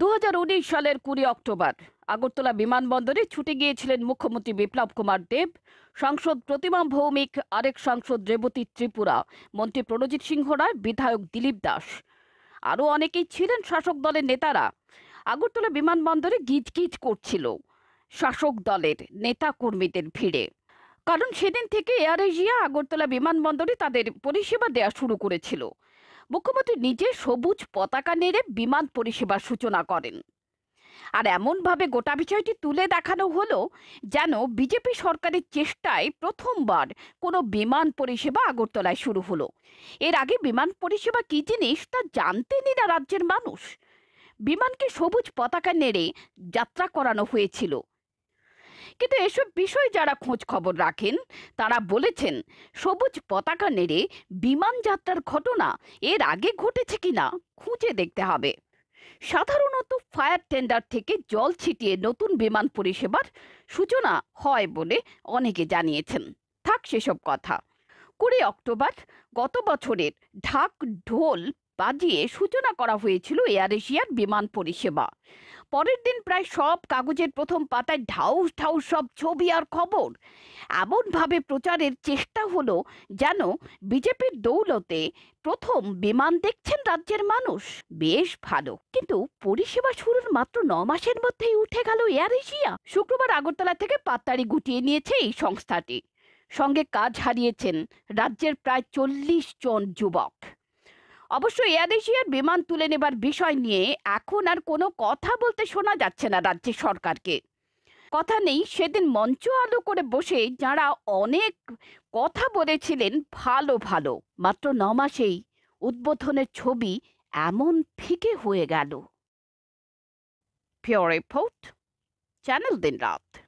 দু হাজার উনিশ সালের কুড়ি অক্টোবর, আগরতলা বিমানবন্দরে ছুটে গিয়েছিলেন মুখ্যমন্ত্রী বিপ্লব কুমার দেব, সাংসদ প্রতিমা ভৌমিক, আরেক সাংসদ রেবতী ত্রিপুরা, মন্ত্রী প্রণজিৎ সিংহ রায়, বিধায়ক দিলীপ দাস। আরও অনেকেই ছিলেন শাসক দলের নেতারা। আগরতলা বিমানবন্দরে গিজগিজ করছিল শাসক দলের নেতা কর্মীদের ভিড়ে। কারণ সেদিন থেকে এয়ার এশিয়া আগরতলা বিমানবন্দরে তাদের পরিষেবা দেওয়া শুরু করেছিল। মুখ্যমন্ত্রী নিজে সবুজ পতাকা নেড়ে বিমান পরিষেবার সূচনা করেন। আর এমনভাবে গোটা বিষয়টি তুলে দেখানো হলো যেন বিজেপি সরকারের চেষ্টায় প্রথমবার কোনো বিমান পরিষেবা আগরতলায় শুরু হলো। এর আগে বিমান পরিষেবা কী জিনিস তা জানতেনই না রাজ্যের মানুষ। বিমানকে সবুজ পতাকা নেড়ে যাত্রা করানো হয়েছিল। কিন্তু এসব বিষয় যারা খোঁজ খবর রাখেন, তারা বলেছেন, সবুজ পতাকা নেড়ে বিমান যাত্রার ঘটনা এর আগে ঘটেছে কিনা খুঁজে দেখতে হবে। সাধারণত ফায়ার টেন্ডার থেকে জল ছিটিয়ে নতুন বিমান পরিষেবার সূচনা হয় বলে অনেকে জানিয়েছেন। থাক সেসব কথা। কুড়ি অক্টোবর গত বছরের ঢাক ঢোল বাজিয়ে সূচনা করা হয়েছিল এয়ার এশিয়ার বিমান পরিষেবা। পরের দিন প্রায় সব কাগজের প্রথম পাতায় ঢাউস ঢাউস সব ছবি আর খবর। এমনভাবে প্রচারের চেষ্টা হলো যেন বিজেপির দৌলতে প্রথম বিমান দেখছেন রাজ্যের মানুষ। বেশ ভালো, কিন্তু পরিষেবা শুরুর মাত্র ন মাসের মধ্যেই উঠে গেল এয়ার এশিয়া। শুক্রবার আগরতলা থেকে পাত্তারি গুটিয়ে নিয়েছে এই সংস্থাটি। সঙ্গে কাজ হারিয়েছেন রাজ্যের প্রায় চল্লিশ জন যুবক। অবশ্য এয়ার এশিয়ার বিমান তুলে নেবার বিষয় নিয়ে এখন আর কোনো কথা বলতে শোনা যাচ্ছে না রাজ্য সরকারকে। কথা নেই, সেদিন মঞ্চ আলো করে বসে যারা অনেক কথা বলেছিলেন, ভালো ভালো। মাত্র ন মাসেই উদ্বোধনের ছবি এমন ফিকে হয়ে গেল। পিওর রিপোর্ট, চ্যানেল দিন রাত